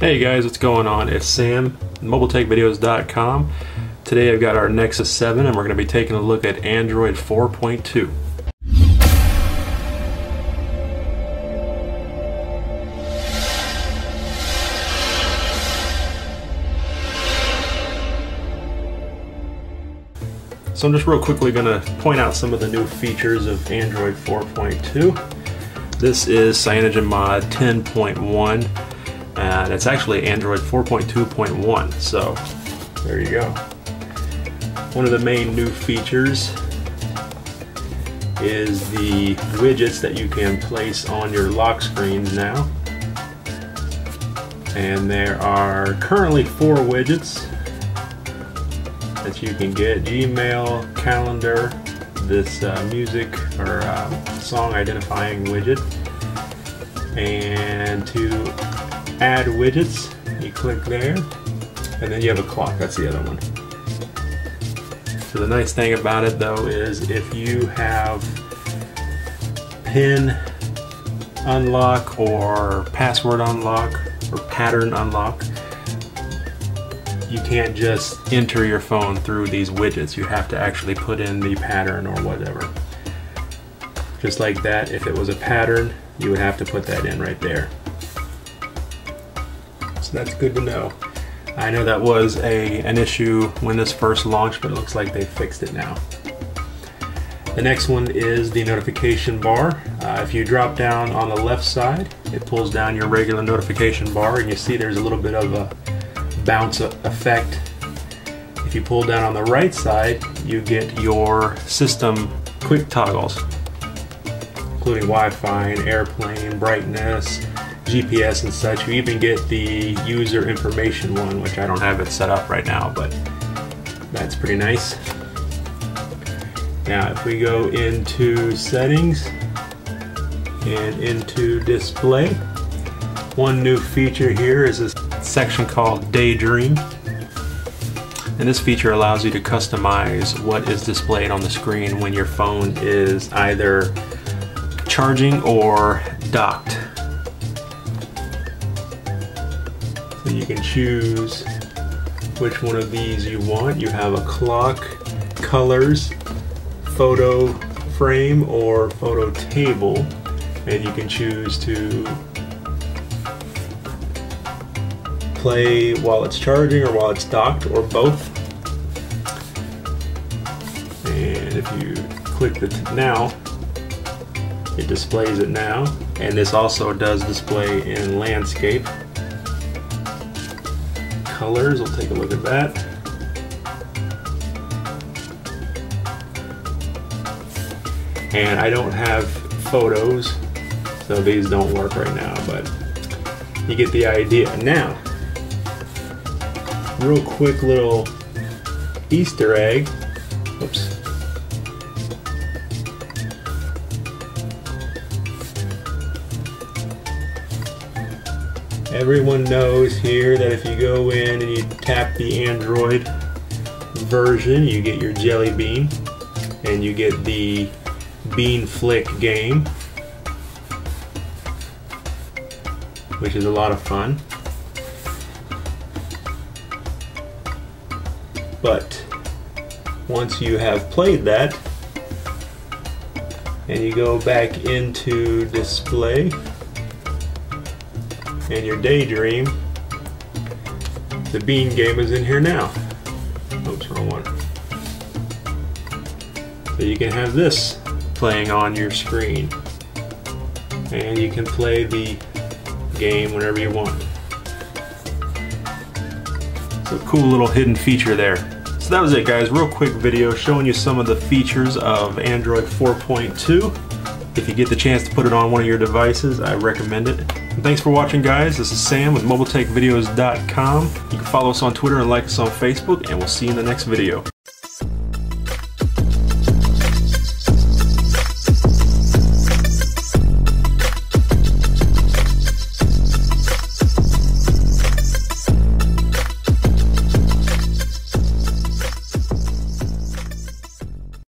Hey guys, what's going on? It's Sam, MobileTechVideos.com. Today I've got our Nexus 7 and we're going to be taking a look at Android 4.2. So I'm just real quickly going to point out some of the new features of Android 4.2. This is CyanogenMod 10.1 and it's actually Android 4.2.1 so there you go. One of the main new features is the widgets that you can place on your lock screens now. And there are currently four widgets that you can get Gmail, calendar, this uh, music or uh, song identifying widget. And to add widgets. You click there, and then you have a clock. That's the other one. So the nice thing about it though is if you have pin unlock or password unlock or pattern unlock, you can't just enter your phone through these widgets. You have to actually put in the pattern or whatever. Just like that, if it was a pattern, you would have to put that in right there so that's good to know. I know that was a an issue when this first launched, but it looks like they fixed it now. The next one is the notification bar. Uh, if you drop down on the left side, it pulls down your regular notification bar and you see there's a little bit of a bounce effect. If you pull down on the right side, you get your system quick toggles, including Wi-Fi and airplane, brightness, GPS and such. You even get the user information one, which I don't have it set up right now, but that's pretty nice. Now if we go into settings and into display, one new feature here is a section called Daydream. And this feature allows you to customize what is displayed on the screen when your phone is either charging or docked. You can choose which one of these you want. You have a clock, colors, photo frame, or photo table. And you can choose to play while it's charging or while it's docked or both. And if you click the now, it displays it now. And this also does display in landscape colors. We'll take a look at that. And I don't have photos, so these don't work right now, but you get the idea. Now, real quick little Easter egg. Oops. Everyone knows here that if you go in and you tap the Android version, you get your Jelly Bean and you get the Bean Flick game, which is a lot of fun. But once you have played that, and you go back into display, and your daydream, the bean game is in here now. Oops, wrong one. So you can have this playing on your screen. And you can play the game whenever you want. It's a cool little hidden feature there. So that was it guys, real quick video showing you some of the features of Android 4.2. If you get the chance to put it on one of your devices, I recommend it. Thanks for watching, guys. This is Sam with MobileTechVideos.com. You can follow us on Twitter and like us on Facebook, and we'll see you in the next video.